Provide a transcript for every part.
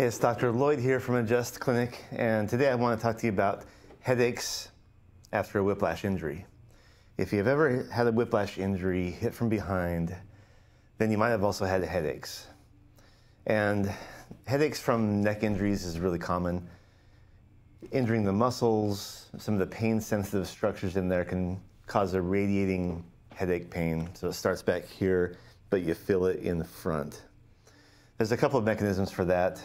Hey, it's Dr. Lloyd here from Adjust Clinic, and today I want to talk to you about headaches after a whiplash injury. If you've ever had a whiplash injury hit from behind, then you might have also had headaches. And headaches from neck injuries is really common. Injuring the muscles, some of the pain sensitive structures in there can cause a radiating headache pain. So it starts back here, but you feel it in the front. There's a couple of mechanisms for that.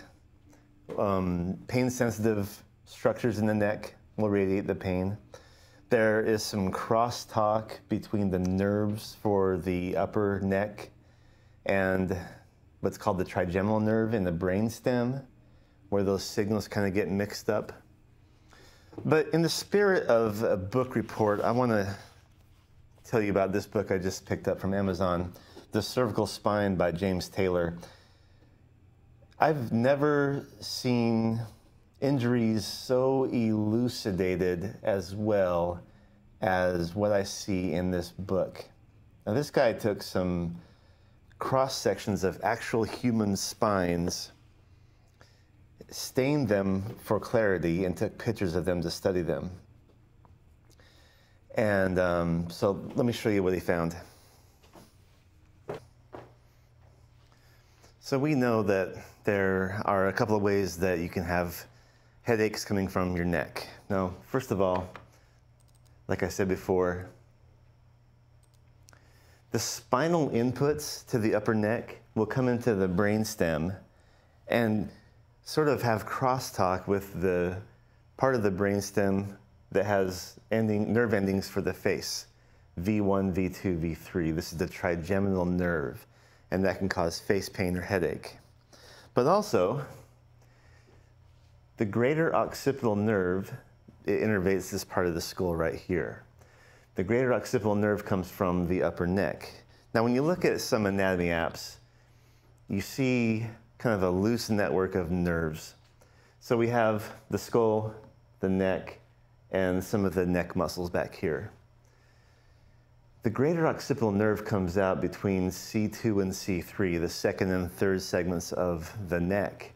Um, pain sensitive structures in the neck will radiate the pain. There is some crosstalk between the nerves for the upper neck and what's called the trigeminal nerve in the brainstem, where those signals kind of get mixed up. But in the spirit of a book report, I want to tell you about this book I just picked up from Amazon, The Cervical Spine by James Taylor. I've never seen injuries so elucidated as well as what I see in this book. Now, this guy took some cross sections of actual human spines, stained them for clarity, and took pictures of them to study them. And um, so let me show you what he found. So we know that there are a couple of ways that you can have headaches coming from your neck. Now, first of all, like I said before, the spinal inputs to the upper neck will come into the brainstem and sort of have crosstalk with the part of the brainstem that has ending, nerve endings for the face. V1, V2, V3. This is the trigeminal nerve and that can cause face pain or headache. But also, the greater occipital nerve it innervates this part of the skull right here. The greater occipital nerve comes from the upper neck. Now, when you look at some anatomy apps, you see kind of a loose network of nerves. So we have the skull, the neck, and some of the neck muscles back here. The greater occipital nerve comes out between C2 and C3, the second and third segments of the neck.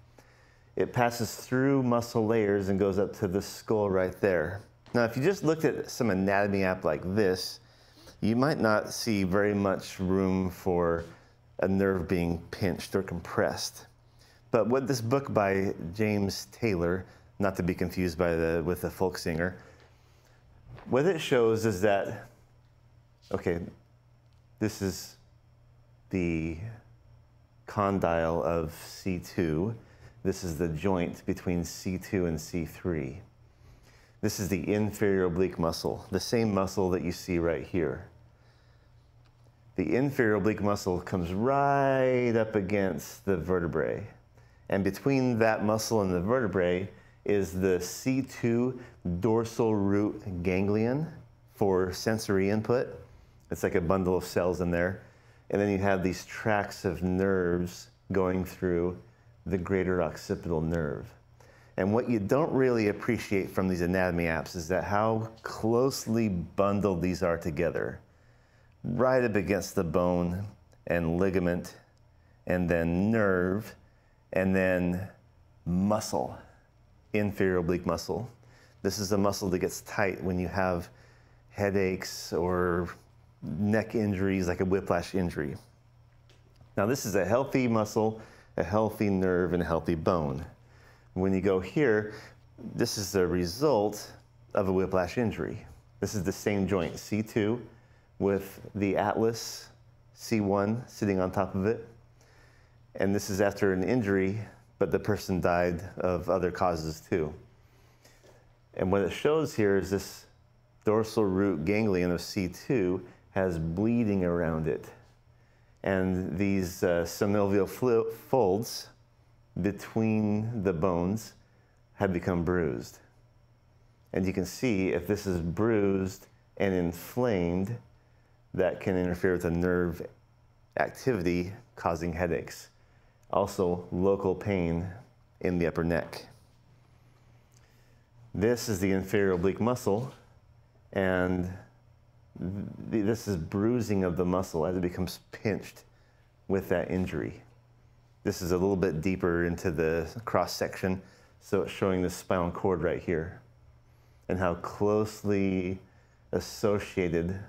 It passes through muscle layers and goes up to the skull right there. Now, if you just looked at some anatomy app like this, you might not see very much room for a nerve being pinched or compressed. But what this book by James Taylor, not to be confused by the, with the folk singer, what it shows is that okay, this is the condyle of C2. This is the joint between C2 and C3. This is the inferior oblique muscle, the same muscle that you see right here. The inferior oblique muscle comes right up against the vertebrae. And between that muscle and the vertebrae is the C2 dorsal root ganglion for sensory input. It's like a bundle of cells in there. And then you have these tracts of nerves going through the greater occipital nerve. And what you don't really appreciate from these anatomy apps is that how closely bundled these are together. Right up against the bone and ligament, and then nerve, and then muscle, inferior oblique muscle. This is a muscle that gets tight when you have headaches or neck injuries like a whiplash injury. Now, this is a healthy muscle, a healthy nerve, and a healthy bone. When you go here, this is the result of a whiplash injury. This is the same joint, C2, with the atlas C1 sitting on top of it. And this is after an injury, but the person died of other causes too. And what it shows here is this dorsal root ganglion of C2 has bleeding around it. And these uh, synovial folds between the bones have become bruised. And you can see if this is bruised and inflamed, that can interfere with the nerve activity causing headaches. Also, local pain in the upper neck. This is the inferior oblique muscle, and this is bruising of the muscle as it becomes pinched with that injury. This is a little bit deeper into the cross section, so it's showing the spinal cord right here and how closely associated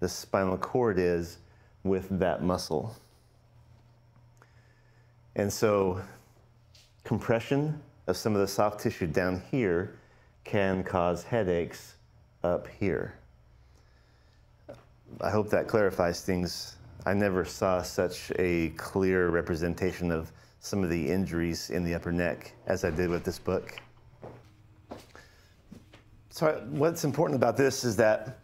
the spinal cord is with that muscle. And so compression of some of the soft tissue down here can cause headaches up here. I hope that clarifies things. I never saw such a clear representation of some of the injuries in the upper neck as I did with this book. So, what's important about this is that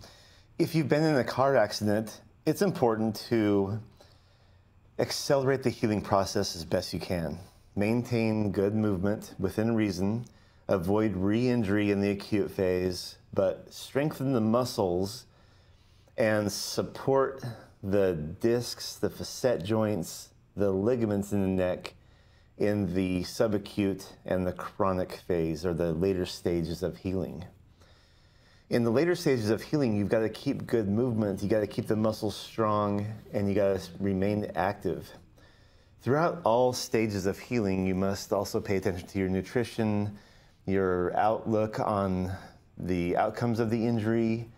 if you've been in a car accident, it's important to accelerate the healing process as best you can. Maintain good movement within reason, avoid re injury in the acute phase, but strengthen the muscles and support the discs, the facet joints, the ligaments in the neck in the subacute and the chronic phase or the later stages of healing. In the later stages of healing, you've got to keep good movement, you got to keep the muscles strong, and you got to remain active. Throughout all stages of healing, you must also pay attention to your nutrition, your outlook on the outcomes of the injury,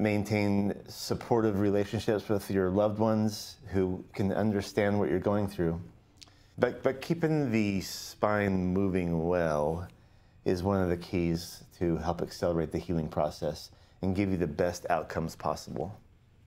maintain supportive relationships with your loved ones who can understand what you're going through. But, but keeping the spine moving well is one of the keys to help accelerate the healing process and give you the best outcomes possible.